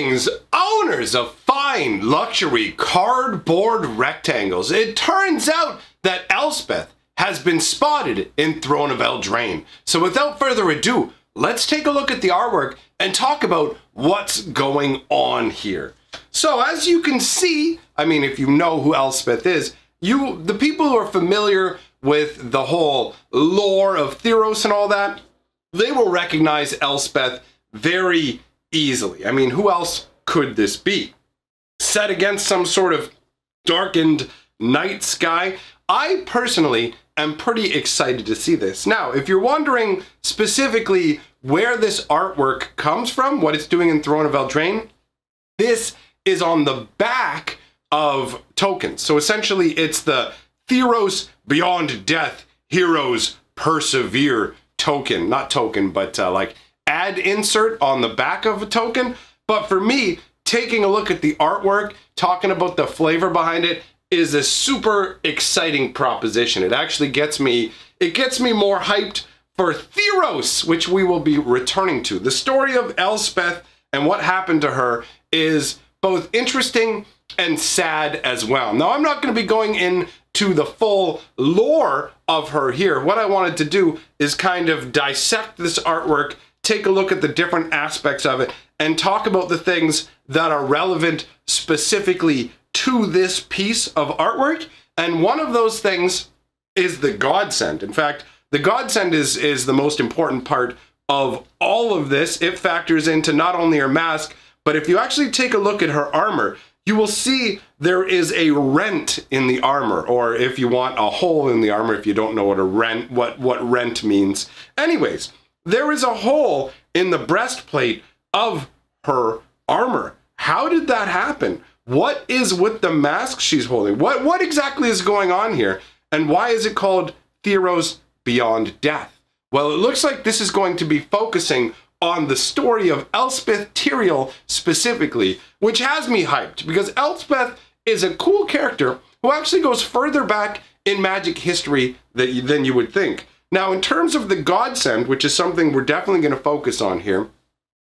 Greetings, owners of fine luxury cardboard rectangles. It turns out that Elspeth has been spotted in Throne of Eldraine. So without further ado, let's take a look at the artwork and talk about what's going on here. So as you can see, I mean, if you know who Elspeth is, you, the people who are familiar with the whole lore of Theros and all that, they will recognize Elspeth very easily. I mean, who else could this be? Set against some sort of darkened night sky. I personally am pretty excited to see this. Now, if you're wondering specifically where this artwork comes from, what it's doing in Throne of Eldraine, this is on the back of tokens. So essentially it's the Theros Beyond Death Heroes Persevere token. Not token, but uh, like ad insert on the back of a token. But for me, taking a look at the artwork, talking about the flavor behind it, is a super exciting proposition. It actually gets me, it gets me more hyped for Theros, which we will be returning to. The story of Elspeth and what happened to her is both interesting and sad as well. Now, I'm not going to be going into the full lore of her here. What I wanted to do is kind of dissect this artwork take a look at the different aspects of it and talk about the things that are relevant specifically to this piece of artwork. And one of those things is the godsend. In fact, the godsend is, is the most important part of all of this. It factors into not only her mask, but if you actually take a look at her armor, you will see there is a rent in the armor, or if you want a hole in the armor, if you don't know what a rent, what, what rent means. Anyways, there is a hole in the breastplate of her armor. How did that happen? What is with the mask she's holding? What what exactly is going on here? And why is it called Theros Beyond Death? Well, it looks like this is going to be focusing on the story of Elspeth Tirel specifically, which has me hyped because Elspeth is a cool character who actually goes further back in magic history than you would think. Now, in terms of the godsend, which is something we're definitely going to focus on here,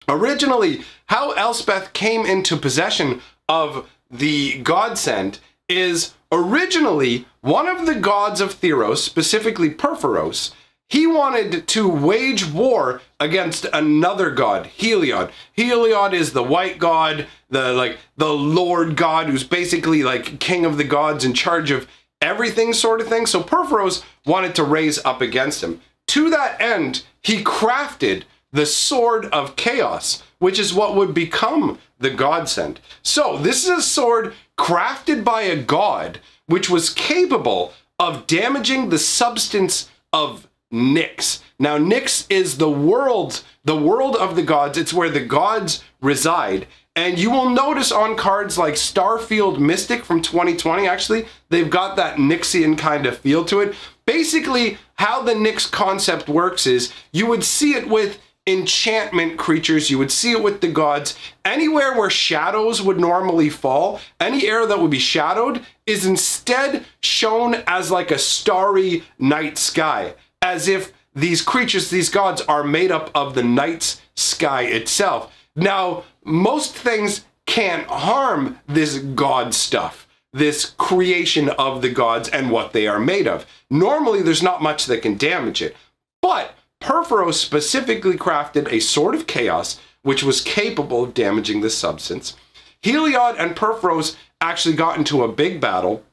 originally, how Elspeth came into possession of the godsend is originally one of the gods of Theros, specifically Purphoros, he wanted to wage war against another god, Heliod. Heliod is the white god, the like the lord god who's basically like king of the gods in charge of everything sort of thing. So Purphoros wanted to raise up against him. To that end, he crafted the Sword of Chaos, which is what would become the Godsend. So this is a sword crafted by a god, which was capable of damaging the substance of Nyx. Now, Nyx is the world, the world of the gods. It's where the gods reside. And you will notice on cards like Starfield Mystic from 2020, actually, they've got that Nyxian kind of feel to it. Basically, how the Nyx concept works is you would see it with enchantment creatures, you would see it with the gods. Anywhere where shadows would normally fall, any area that would be shadowed is instead shown as like a starry night sky, as if these creatures, these gods, are made up of the night sky itself. Now, most things can't harm this God stuff, this creation of the gods and what they are made of. Normally, there's not much that can damage it. But Purphoros specifically crafted a sword of chaos which was capable of damaging this substance. Heliod and Purphoros actually got into a big battle.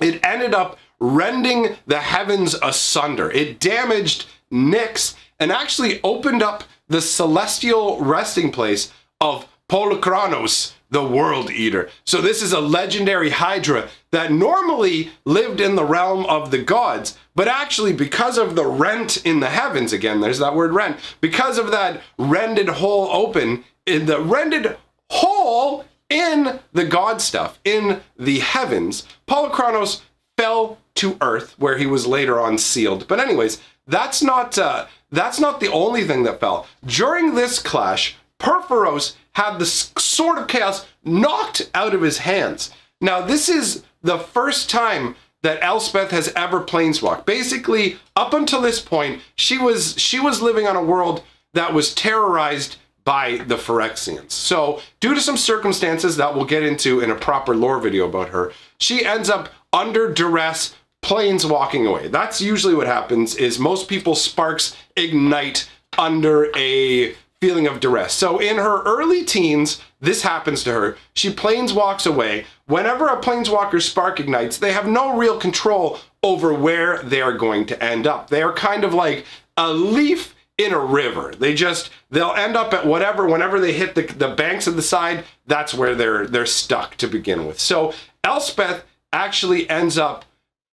It ended up rending the heavens asunder. It damaged Nyx and actually opened up the celestial resting place of Polukranos, the World Eater. So this is a legendary Hydra that normally lived in the realm of the gods, but actually because of the rent in the heavens, again, there's that word rent, because of that rended hole open, in the rended hole in the god stuff, in the heavens, Polukranos fell to earth where he was later on sealed. But anyways, that's not, uh, that's not the only thing that fell. During this clash, Purphoros had the Sword of Chaos knocked out of his hands. Now, this is the first time that Elspeth has ever planeswalked. Basically, up until this point, she was she was living on a world that was terrorized by the Phyrexians. So, due to some circumstances that we'll get into in a proper lore video about her, she ends up under duress, planes walking away. That's usually what happens is most people's sparks ignite under a feeling of duress. So in her early teens, this happens to her. She planes walks away. Whenever a planeswalker spark ignites, they have no real control over where they are going to end up. They are kind of like a leaf in a river. They just they'll end up at whatever whenever they hit the, the banks of the side, that's where they're they're stuck to begin with. So Elspeth actually ends up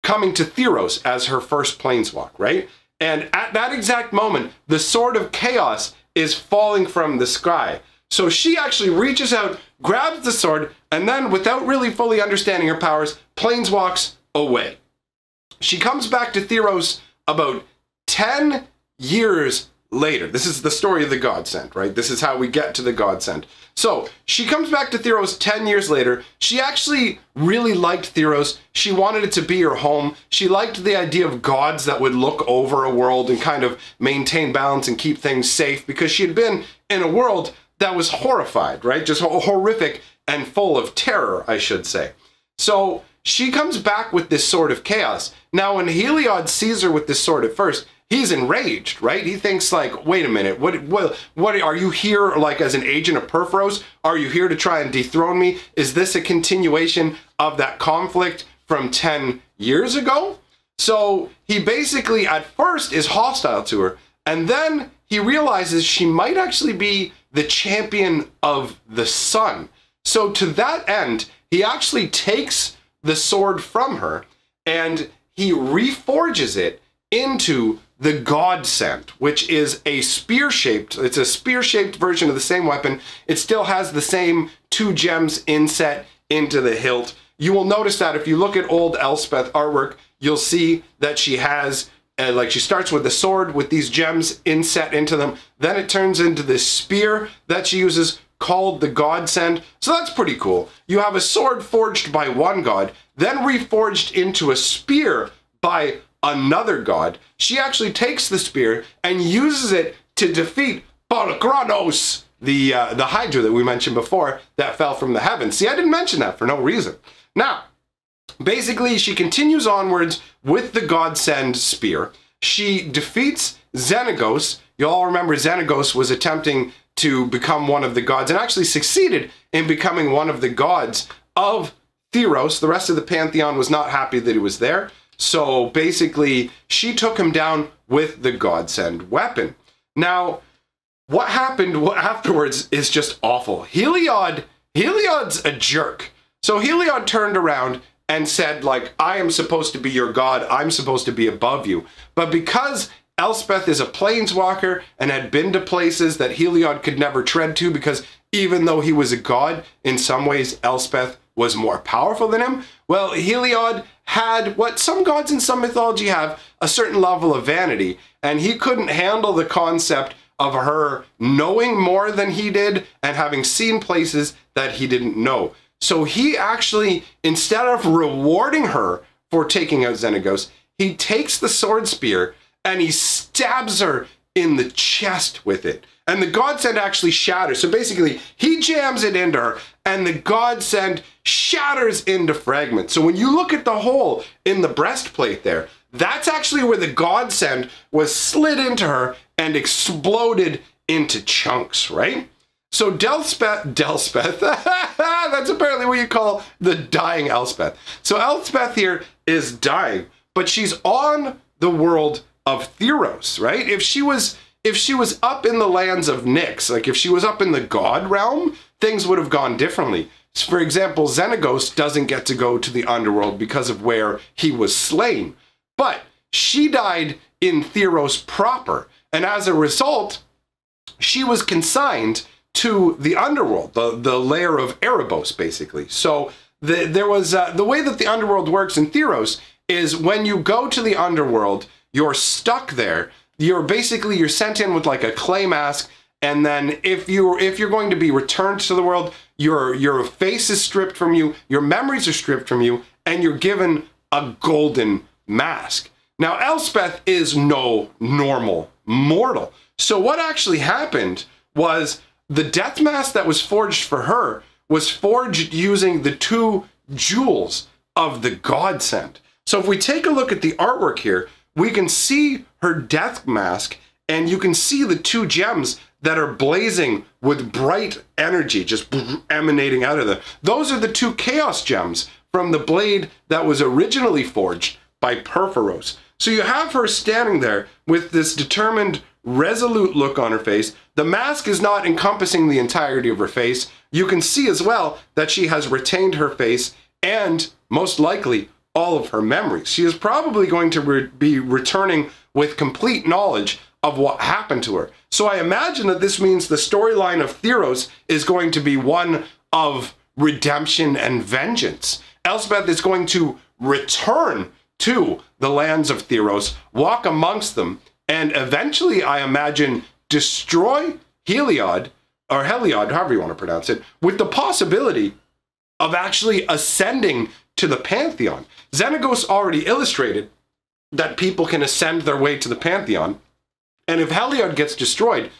coming to Theros as her first planeswalk, right? And at that exact moment, the sword of chaos is falling from the sky. So she actually reaches out, grabs the sword, and then, without really fully understanding her powers, planeswalks away. She comes back to Theros about 10 years later. This is the story of the Godsend, right? This is how we get to the Godsend. So she comes back to Theros 10 years later. She actually really liked Theros. She wanted it to be her home. She liked the idea of gods that would look over a world and kind of maintain balance and keep things safe because she had been in a world that was horrified, right? Just horrific and full of terror, I should say. So she comes back with this sword of chaos. Now, when Heliod sees her with this sword at first, he's enraged, right? He thinks like, wait a minute, what, what, what are you here like as an agent of Purphoros? Are you here to try and dethrone me? Is this a continuation of that conflict from 10 years ago? So he basically at first is hostile to her, and then he realizes she might actually be the champion of the sun. So to that end, he actually takes the sword from her and he reforges it into the Godsend, which is a spear-shaped, it's a spear-shaped version of the same weapon. It still has the same two gems inset into the hilt. You will notice that if you look at old Elspeth artwork, you'll see that she has, uh, like she starts with the sword with these gems inset into them. Then it turns into this spear that she uses called the Godsend. So that's pretty cool. You have a sword forged by one god, then reforged into a spear by another god, she actually takes the spear and uses it to defeat Polukranos, the uh, the Hydra that we mentioned before that fell from the heavens. See, I didn't mention that for no reason. Now, basically, she continues onwards with the Godsend spear. She defeats Xenagos. You all remember Xenagos was attempting to become one of the gods and actually succeeded in becoming one of the gods of Theros. The rest of the pantheon was not happy that he was there. So basically, she took him down with the Godsend weapon. Now, what happened afterwards is just awful. Heliod, Heliod's a jerk. So Heliod turned around and said, like, I am supposed to be your god. I'm supposed to be above you. But because Elspeth is a planeswalker and had been to places that Heliod could never tread to because even though he was a god, in some ways Elspeth was more powerful than him. Well, Heliod had what some gods in some mythology have a certain level of vanity, and he couldn't handle the concept of her knowing more than he did and having seen places that he didn't know. So he actually, instead of rewarding her for taking out Xenagos, he takes the sword spear and he stabs her in the chest with it. And the godsend actually shatters. So basically, he jams it into her, and the godsend shatters into fragments. So when you look at the hole in the breastplate there, that's actually where the godsend was slid into her and exploded into chunks, right? So Delspeth, Delspeth, that's apparently what you call the dying Elspeth. So Elspeth here is dying, but she's on the world of Theros, right? If she was if she was up in the lands of Nyx, like if she was up in the god realm, things would have gone differently. For example, Xenagos doesn't get to go to the underworld because of where he was slain. But she died in Theros proper, and as a result, she was consigned to the underworld, the, the layer of Erebos, basically. So the, there was uh, the way that the underworld works in Theros is when you go to the underworld, you're stuck there. You're basically you're sent in with like a clay mask, and then if you if you're going to be returned to the world, your your face is stripped from you, your memories are stripped from you, and you're given a golden mask. Now Elspeth is no normal mortal. So what actually happened was the death mask that was forged for her was forged using the two jewels of the godsend. So if we take a look at the artwork here, we can see her death mask and you can see the two gems that are blazing with bright energy just emanating out of them. Those are the two chaos gems from the blade that was originally forged by Purphoros. So you have her standing there with this determined, resolute look on her face. The mask is not encompassing the entirety of her face. You can see as well that she has retained her face and, most likely, all of her memories. She is probably going to re be returning with complete knowledge of what happened to her. So I imagine that this means the storyline of Theros is going to be one of redemption and vengeance. Elspeth is going to return to the lands of Theros, walk amongst them, and eventually, I imagine, destroy Heliod, or Heliod, however you want to pronounce it, with the possibility of actually ascending to the Pantheon. Xenagos already illustrated that people can ascend their way to the Pantheon. And if Heliod gets destroyed,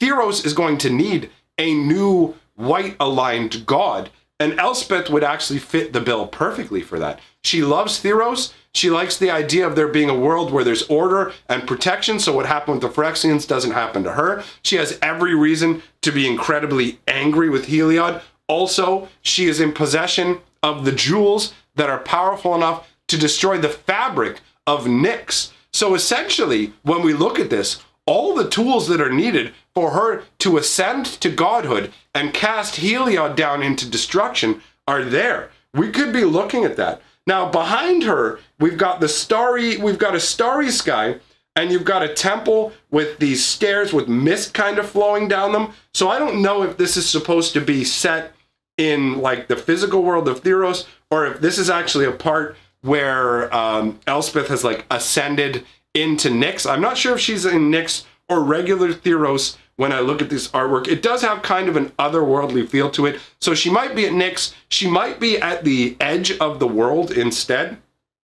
Theros is going to need a new white aligned god. And Elspeth would actually fit the bill perfectly for that. She loves Theros. She likes the idea of there being a world where there's order and protection, so what happened with the Phyrexians doesn't happen to her. She has every reason to be incredibly angry with Heliod. Also, she is in possession of the jewels that are powerful enough to destroy the fabric of Nyx. So essentially, when we look at this, all the tools that are needed for her to ascend to godhood and cast Heliod down into destruction are there. We could be looking at that. Now, behind her, we've got the starry, we've got a starry sky, and you've got a temple with these stairs with mist kind of flowing down them. So I don't know if this is supposed to be set in like the physical world of Theros, or if this is actually a part where um, Elspeth has like ascended into Nyx. I'm not sure if she's in Nyx or regular Theros when I look at this artwork. It does have kind of an otherworldly feel to it. So she might be at Nyx. She might be at the edge of the world instead.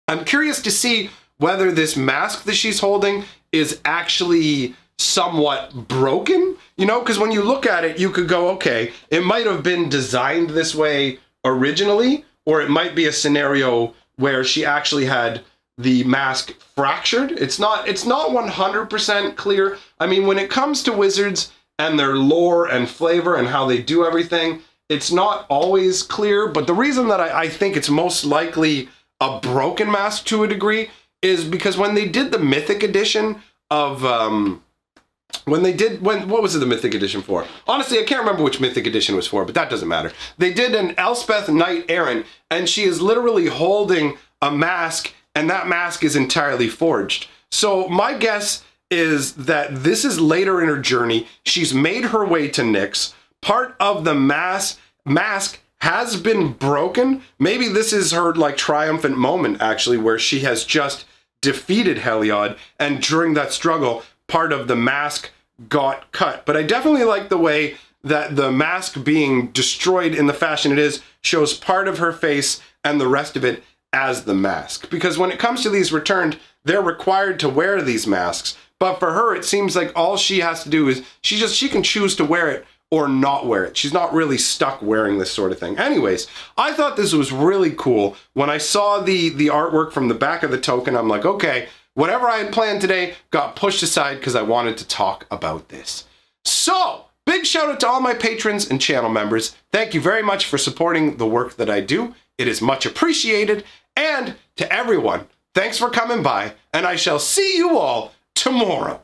I'm curious to see whether this mask that she's holding is actually somewhat broken, you know, because when you look at it, you could go, okay, it might have been designed this way originally, or it might be a scenario where she actually had the mask fractured. It's not it's not 100% clear. I mean, when it comes to wizards and their lore and flavor and how they do everything, it's not always clear. But the reason that I, I think it's most likely a broken mask to a degree is because when they did the Mythic edition of um, when they did when what was it the mythic edition for? Honestly i can't remember which mythic edition was for but that doesn't matter. They did an elspeth knight errant and she is literally holding a mask and that mask is entirely forged. So my guess is that this is later in her journey. She's made her way to nyx. Part of the mask mask has been broken maybe this is her like triumphant moment actually where she has just defeated heliod and during that struggle part of the mask got cut. But I definitely like the way that the mask being destroyed in the fashion it is shows part of her face and the rest of it as the mask. Because when it comes to these returned, they're required to wear these masks. But for her, it seems like all she has to do is she just she can choose to wear it or not wear it. She's not really stuck wearing this sort of thing. Anyways, I thought this was really cool. When I saw the the artwork from the back of the token, I'm like, okay, Whatever I had planned today got pushed aside because I wanted to talk about this. So, big shout out to all my patrons and channel members. Thank you very much for supporting the work that I do. It is much appreciated. And to everyone, thanks for coming by, and I shall see you all tomorrow.